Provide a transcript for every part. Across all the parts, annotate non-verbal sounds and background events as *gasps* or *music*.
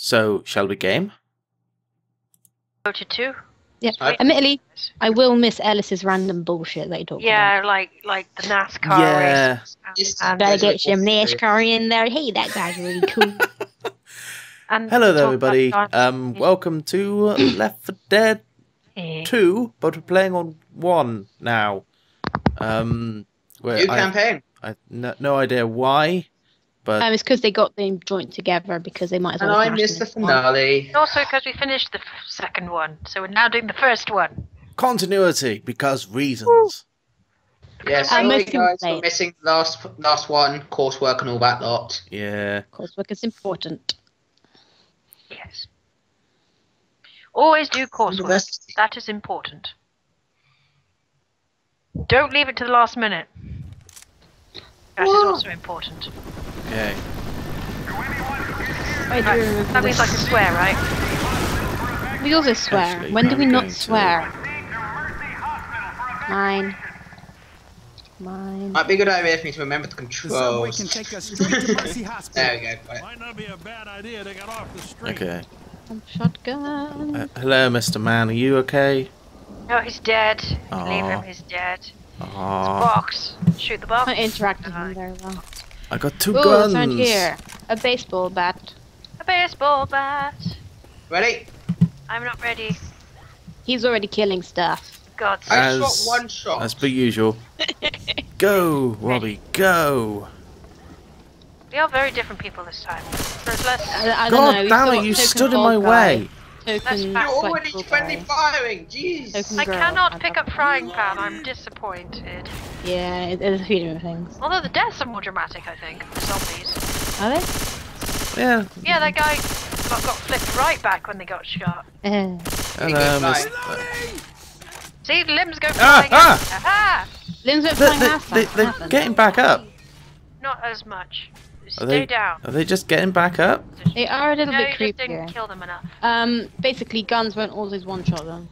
So, shall we game? Go to two. Yeah. I- Admittedly, I will miss Ellis's random bullshit that he talked about. Yeah, like like the NASCAR Yeah. races. Yes. And, Better get some the- NASCAR in there. Hey, that guy's really cool. *laughs* and Hello there, talk about everybody. Dark- Um, welcome to Left 4 Dead Eh, 2, but we're playing on 1 now. Um, where New I, campaign. I no, no idea why, but um, it's because they got them joint together because they might as well. And well. I missed the them. Come finale. Also, because we finished the f- second one, so we're now doing the first one. continuity because reasons. Yeah, Uh, sorry most guys for missing the last last one, coursework and all that lot. Yeah. Coursework is important. Yes. Always do coursework. University. That is important. Don't leave it to the last minute. That is Whoa. also important. Okay. I do remember That means I this. can swear, right? We also swear. Actually, when do we not swear? Mine. Mine. Might be a good idea for me to remember the The subway controls. can take us straight to Mercy Hospital. there we go. Got it. Might not be a bad idea to get off the street. Okay. Shotgun. Uh, hello, Mr. Man. Are you okay? No, he's dead. Leave him, he's dead. Aw, Box. Shoot the box. I interacted with him very well. I got two Ooh, guns. it's around here. A baseball bat. A baseball bat. Ready? I'm not ready. He's already killing stuff. God. I As- shot one shot. As per usual. *laughs* go, Robbie, go. We are very different people this time. There's less. I, I God don't know. damn it, you stood in my guy, way. Token That's You're already flexible friendly guy. firing. Jeez. I cannot pick up frying pan. I'm disappointed. Yeah, it, there's a few different things. Although the deaths are more dramatic, I think. for Zombies. Are they? Yeah. Yeah, that guy got, got flipped right back when they got shot. Uh, Hello, Right. Mr. See, limbs go Ah, flying. ah! out. Aha! limbs went They, flying they, last they, time. they're happened? getting back up. Not as much. Stay Are they, down. are they just getting back up? They are a little No, bit you just didn't kill them enough. Um, basically, guns won't always one-shot them.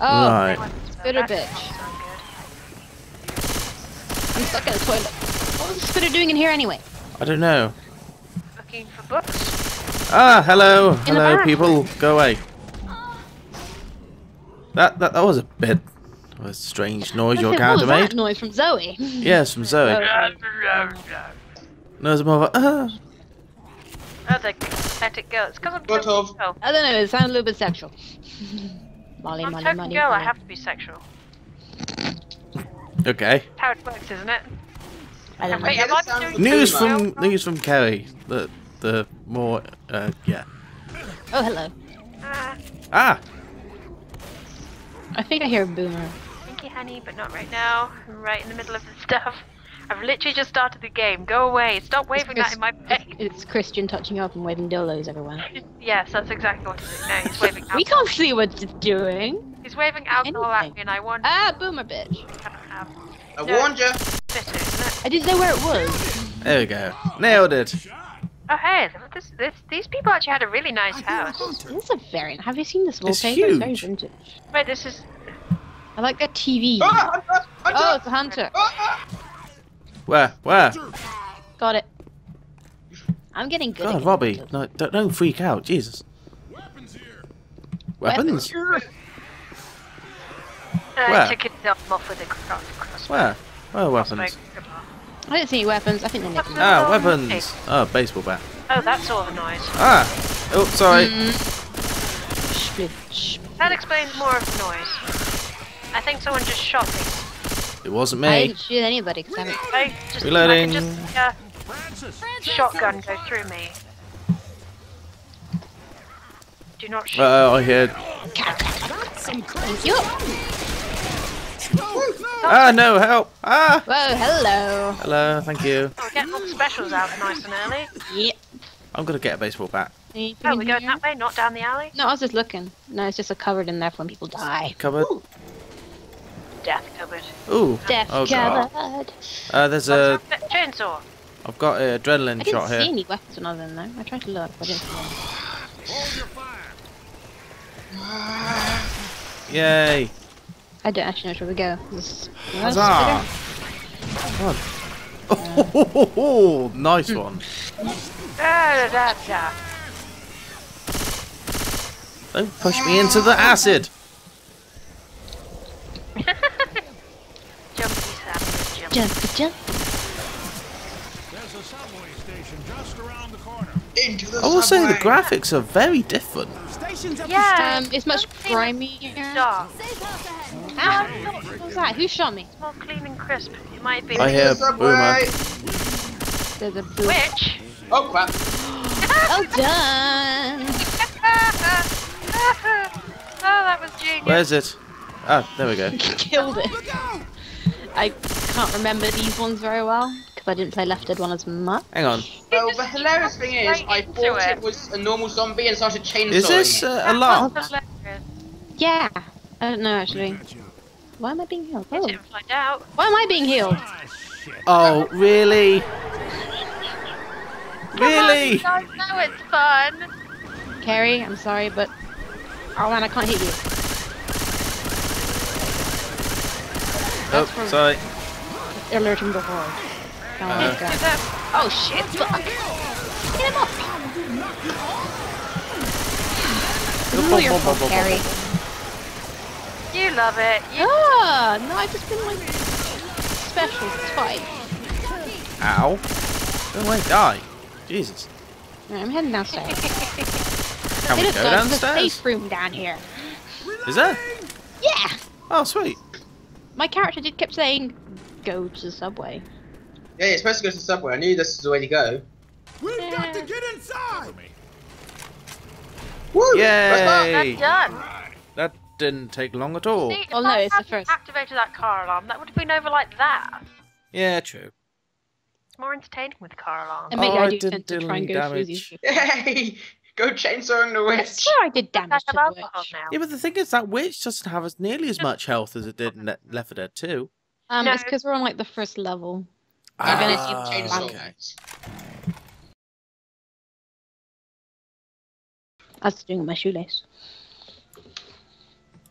Oh, Right. Spitter That bitch. Doesn't sound good. I'm stuck in the toilet. What was the spitter doing in here anyway? I don't know. Looking for books. Ah, hello, the hello, people. Go away. That that, that was a bit of a strange noise your What character was that noise from Zoey? Yes, from Zoey. No, it's more of a, ah. Oh, the pathetic girl. It's because I'm Sort token of. girl. I don't know. It sounded a little bit sexual. *laughs* Molly, I'm Molly, token Molly. girl. I have to be sexual. Okay. How it works, isn't it? I don't know. Wait, Yeah, am I doing. News Boomer. from news from Kerry. The the more uh yeah. Oh, hello. Ah, Ah, I think I hear a boomer. thank you, honey, but not right now. I'm right in the middle of the stuff. I've literally just started the game. Go away. Stop waving that in my face. *laughs* It's Christian touching up and waving dildos everywhere. *laughs* Yes, that's exactly what he's doing. No, he's waving. We can't see what it's doing. He's waving alcohol at Anything. me, and I want Ah, boomer bitch. to have I warned you. bitter. I didn't know where it was. there we go. Nailed it. Oh, hey, this, this, these people actually had a really nice house. This is a very. Have you seen this It's wallpaper? It's very huge. vintage. Wait, this is. I like that TV. Ah, hunter, hunter. Oh, it's a hunter. Ah, ah. Where? Where? Got it. I'm getting good. God, at Robbie, no, don't, don't freak out. Jesus. Weapons? Uh, Where? took it off with a cross. cross Where? Where weapons? I didn't see any weapons. I think they're nicking. Ah, weapons. Oh, baseball bat. Oh, that's all the noise. Ah. Oh, sorry. Mm. Split, split. That explains more of the noise. I think someone just shot me. It wasn't I me. didn't shoot anybody because I haven't. I just, Reloading. I just uh, shotgun go through me. Do not shoot. Uh, I heard. Thank you. Ah, no, help. Ah. Whoa, hello. Hello, thank you. Oh, we're getting all the specials out nice and early. Yep. I'm gonna get a baseball bat. Anything Oh, we're going here? that way, not down the alley. No, I was just looking. No, it's just a cupboard in there for when people die. Cupboard. Death cupboard. Ooh. Death Oh, God. cupboard. Uh, there's a. What's that? Chainsaw. I've got an adrenaline shot here. I adrenaline didn't see here. any weapons when I was in there. I tried to look, but I didn't see any. Yay. I don't actually know which way we go. This- Huzzah. God. Oh, *laughs* nice one. Da, da, da, da. Don't push me into the acid. Jumpy Sam, jump. Jump, jump. There's a subway station just around the corner. Into the I will say the graphics are very different. Station's up the Yeah. Um, it's much Same grimier. Dark. Ah, what was that? Who shot me? It's more clean and crisp. It might be. I Into hear the subway. There's a blue. Which? Oh crap! Well *gasps* done. *laughs* oh, that was genius. Where's it? Ah, there we go. *laughs* Killed it. I can't remember these ones very well because I didn't play Left Dead 1 as much. Hang on. Well, the hilarious thing is, I into thought it. it was a normal zombie and started chainsawing Is this it. uh, That alarm? Yeah. I don't know actually. Why am I being healed? Oh. didn't find out. Why am I being healed? Ah. Oh, really? Come on, Really? you guys know it's fun. Carrie, I'm sorry, but oh man, I can't hit you. Oh, from- sorry. Alerting the horde. Oh, Uh, my God. oh shit! Fuck! Get him off me! It's all your fault, Carrie. You love it. You Ah, no, I've just been like special twice. Ow. Oh, wait, die. Jesus. Right, I'm heading downstairs. *laughs* Can we go done. There's a safe room down here. Is there? Yeah. Oh, sweet. My character did kept saying, "Go to the subway." Yeah, you're supposed to go to the subway. I knew this was the way to go. We've got to get inside. Woo! Yay. That's not- Hey. that's done. That didn't take long at all. See, Oh, no, it's the first. activated that car alarm, that would have been over like that. Yeah, true. It's more entertaining with car alarms. And maybe Oh, I do didn't tend to do try and any go through damage. these. *laughs* people. Yay! Go chainsawing the I witch. swear I did damage have to the witch. now. Yeah, but the thing is, that witch doesn't have as nearly as much health as it did in Le- Left 4 Dead 2. Um, No. it's because we're on like the first level. I'm gonna Ah, keep changing okay. guys. I was doing my shoelace.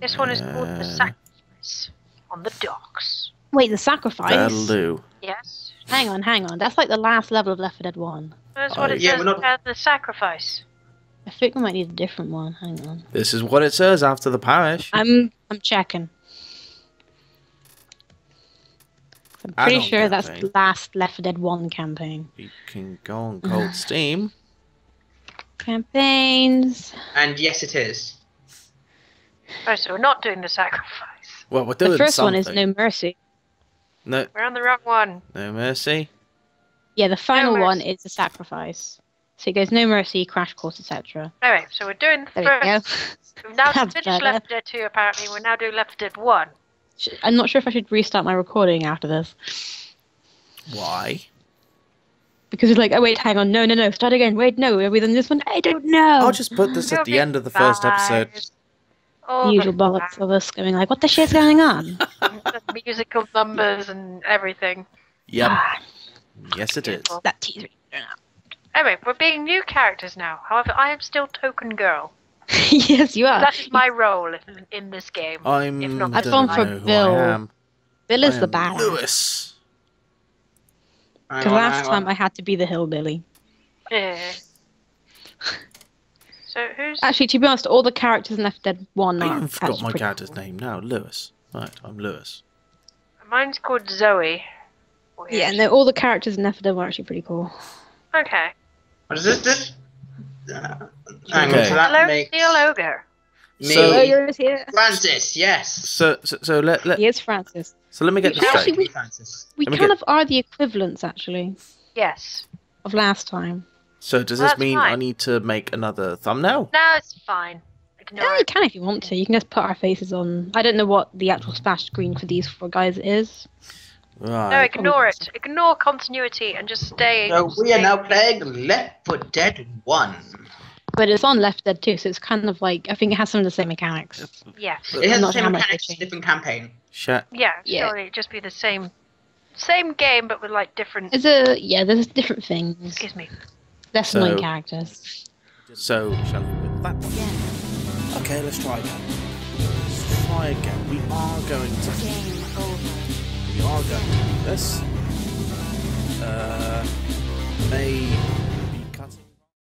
This one is called the Uh. sacrifice on the docks. Wait, the sacrifice. That'll do. Yes. Hang on, hang on. That's like the last level of Left 4 Dead 1. That's what Oh, it yeah, says. not- uh, the sacrifice. I think we might need a different one. Hang on. This is what it says after the parish. I'm I'm checking. I'm pretty sure get that's thing. the last Left 4 Dead 1 campaign. You can go on cold *sighs* steam. Campaigns. And yes, it is. Oh, so we're not doing the sacrifice. Well, we're doing The first something. one is No Mercy. No, We're on the wrong one. no mercy. Yeah, the final Mercy. one is the sacrifice. So it goes No Mercy, Crash Course, etc. Anyway, so we're doing the There we go. We've now *laughs* That's finished. Left 4 Dead 2, apparently. We're now doing Left 4 Dead 1. Sh- I'm not sure if I should restart my recording after this. Why? Because it's like, oh wait, hang on, no, no, no, start again. Wait, no, are we done this one? I don't know. I'll just put this at the end of the first episode. All the usual bollocks of us going like, what the shit's going on? *laughs* the musical numbers and everything. Yep. Ah, Yes, it is. Beautiful. that teaser. Anyway, we're being new characters now. However, I am still Token Girl. *laughs* yes, you are. That is my role in, in this game. I'm. If not, I've gone for Bill. I am. Bill is I the bad. badass. Louis. Hang Because last hang time on. I had to be the hillbilly. Yeah. *laughs* So who's Actually, to be honest, all the characters in Left Dead 1 I are even forgot my character's cool. name now. Louis. Right, I'm Louis. mine's called Zoey. Weird. Yeah, and all the characters in Left Dead were actually pretty cool. Okay. What is this? this? Uh, hang Okay. on, so that Hello, makes Steel Ogre. me So- Ogre is here. Francis. Yes. So, so, so let, let He is Francis. so let me get You this actually- straight. we- We kind get- of are the equivalents, actually, Yes. of last time. So does Well, this that's mean I need to make another thumbnail? No, it's fine. Ignore Yeah, you can if you want to. You can just put our faces on. I don't know what the actual splash screen for these four guys is. No, ignore it. Ignore continuity and just stay. So we are now playing Left 4 Dead 1. But it's on Left Dead 2, so it's kind of like I think it has some of the same mechanics. Yes. It has I'm the same sure how much they mechanics, changed. different campaign. Sha- Yeah. Yeah. Surely it'd just be the same, same game, but with like different. There's a yeah, there's different things. Excuse me. Less So- annoying characters. So shall we with that one? Okay, let's try again. Let's try again. We are going to we this. Uh, may